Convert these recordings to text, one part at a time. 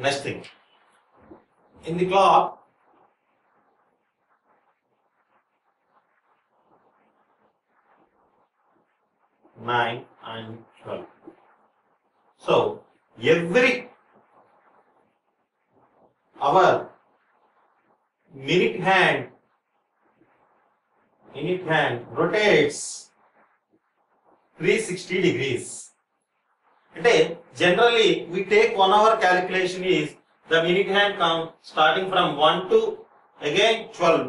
Next thing. In the clock, nine and twelve. So every hour, minute hand, minute hand rotates 360 degrees. అంటే generally we take one hour calculation is the minute hand count starting from 1 to again 12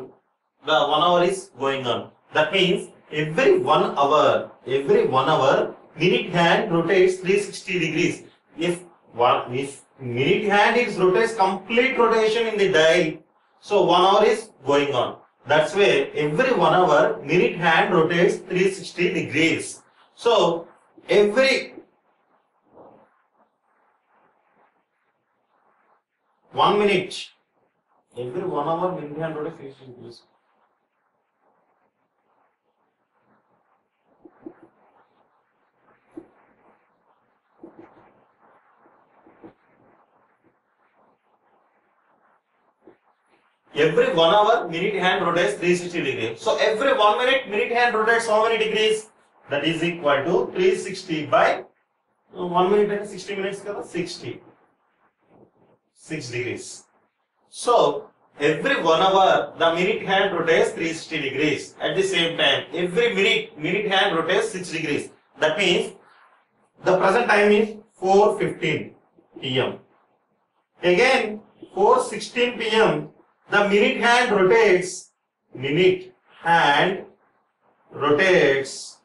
the one hour is going on that means every one hour every one hour minute hand rotates 360 degrees if one if minute hand is rotates complete rotation in the dial so one hour is going on that's why every one hour minute hand rotates 360 degrees so every one minute every one hour minute hand rotates 360 degrees Every one hour, minute hand rotates 360 degrees. So every one minute, minute hand rotates how many degrees? That is equal to 360 by uh, one minute and 60 minutes kada 60. 6 degrees. So every one hour, the minute hand rotates 360 degrees. At the same time, every minute, minute hand rotates 6 degrees. That means the present time is 4.15 pm. Again, 4.16 pm, the minute hand rotates, minute hand rotates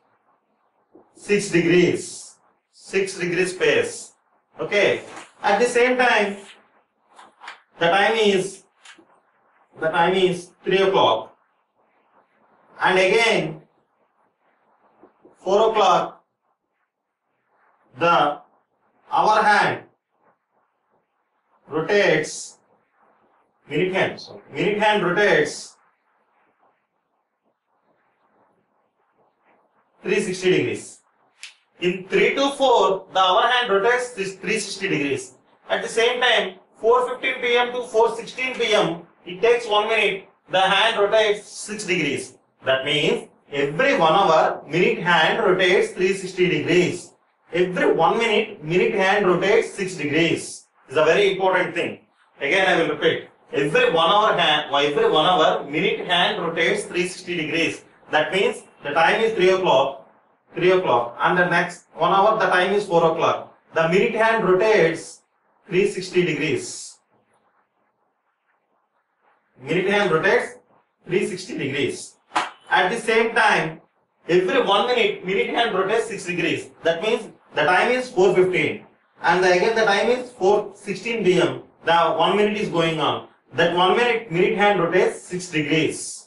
6 degrees, 6 degrees space. Okay. At the same time, the time is, the time is 3 o'clock. And again, 4 o'clock, the hour hand rotates minute hand so minute hand rotates 360 degrees in 3 to 4 the hour hand rotates this 360 degrees at the same time 4:15 pm to 4:16 pm it takes 1 minute. The hand rotates 6 degrees. That means every 1 hour minute hand rotates 360 degrees. Every 1 minute minute hand rotates 6 degrees. Is a very important thing. Again i will repeat. Every 1 hour hand every 1 hour minute hand rotates 360 degrees. That means the time is 3 o'clock 3 o'clock. And the next 1 hour the time is 4 o'clock. The minute hand rotates 360 degrees. Minute hand rotates 360 degrees. At the same time every 1 minute minute hand rotates 6 degrees. That means the time is 4.15 and again the time is 4.16 pm the 1 minute is going on. That 1 minute minute hand rotates 6 degrees